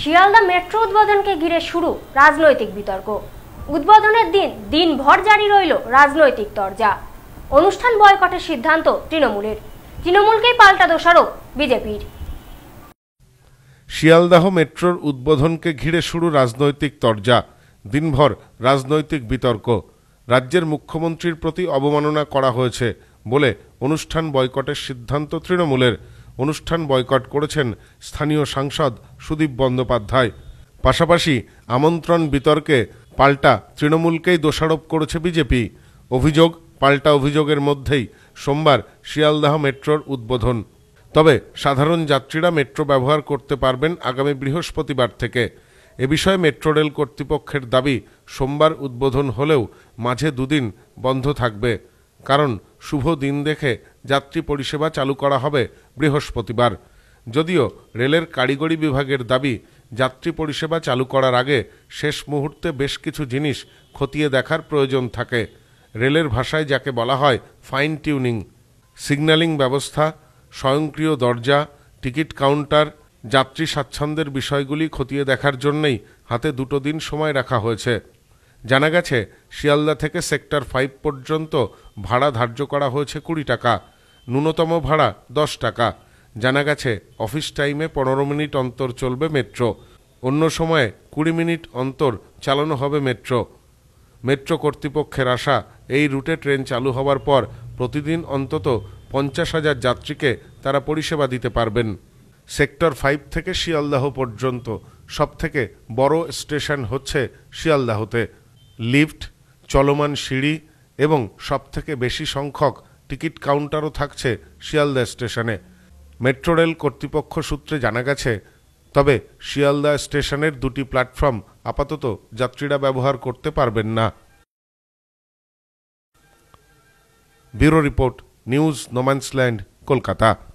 Sealdah metro উদ্বোধনকে ঘিরে শুরু রাজনৈতিক বিতর্ক। উদ্বোধনের দিন দিনভর জারি রইল রাজনৈতিক তরজা। অনুষ্ঠান বয়কটের সিদ্ধান্ত তৃণমূলের। তৃণমূলকেই পাল্টা দোষারোপ বিজেপির। শিয়ালদাহ মেট্রোর উদ্বোধনকে ঘিরে শুরু রাজনৈতিক তরজা। দিনভর রাজনৈতিক বিতর্ক। রাজ্যের মুখ্যমন্ত্রীর প্রতি অবমাননা করা হয়েছে বলে অনুষ্ঠান বয়কটের সিদ্ধান্ত তৃণমূলের। অনুষ্ঠান বয়কট করেছেন স্থানীয় সাংসদ সুদীপ বন্দ্যোপাধ্যায়। পাশাপাশি আমন্ত্রণ বিতর্কে পাল্টা তৃণমূলকেই দোষারোপ করেছে বিজেপি। অভিযোগ, পাল্টা অভিযোগের মধ্যেই সোমবার শিয়ালদাহ মেট্রোর উদ্বোধন। তবে সাধারণ যাত্রীরা মেট্রো ব্যবহার করতে পারবেন আগামী বৃহস্পতিবার থেকে। এ বিষয়ে মেট্রো রেল কর্তৃপক্ষের দাবি সোমবার উদ্বোধন হলেও মাঝে দুদিন বন্ধ থাকবে। কারণ শুভ দিন দেখে যাত্রী পরিষেবা চালু করা হবে বৃহস্পতিবার। যদিও রেলের কারিগরি বিভাগের দাবি, যাত্রী পরিষেবা চালু করার আগে শেষ মুহূর্তে বেশ কিছু জিনিস খতিয়ে দেখার প্রয়োজন থাকে। রেলের ভাষায় যাকে বলা হয় ফাইন টিউনিং সিগন্যালিং ব্যবস্থা, স্বয়ংক্রিয় দরজা, টিকিট কাউন্টার, যাত্রী স্বাচ্ছন্দ্যের বিষয়গুলি খতিয়ে দেখার জন্যই হাতে দুটো দিন সময় রাখা হয়েছে। জানা গেছে, শিয়ালদা থেকে সেক্টর ফাইভ পর্যন্ত ভাড়া ধার্য করা হয়েছে কুড়ি টাকা, ন্যূনতম ভাড়া দশ টাকা। জানা গেছে, অফিস টাইমে পনেরো মিনিট অন্তর চলবে মেট্রো, অন্য সময়ে কুড়ি মিনিট অন্তর চালানো হবে মেট্রো। মেট্রো কর্তৃপক্ষের আশা, এই রুটে ট্রেন চালু হওয়ার পর প্রতিদিন অন্তত পঞ্চাশ হাজার যাত্রীকে তারা পরিষেবা দিতে পারবেন। সেক্টর ফাইভ থেকে শিয়ালদাহ পর্যন্ত সবথেকে বড় স্টেশন হচ্ছে শিয়ালদাহতে। লিফট, চলমান সিঁড়ি এবং সবথেকে বেশি সংখ্যক টিকিট কাউন্টারও থাকছে শিয়ালদা স্টেশনে। মেট্রো রেল কর্তৃপক্ষ সূত্রে জানা গেছে, তবে শিয়ালদা স্টেশনের দুটি প্ল্যাটফর্ম আপাতত যাত্রীরা ব্যবহার করতে পারবেন না। Bureau report, news, no man's land, Kolkata.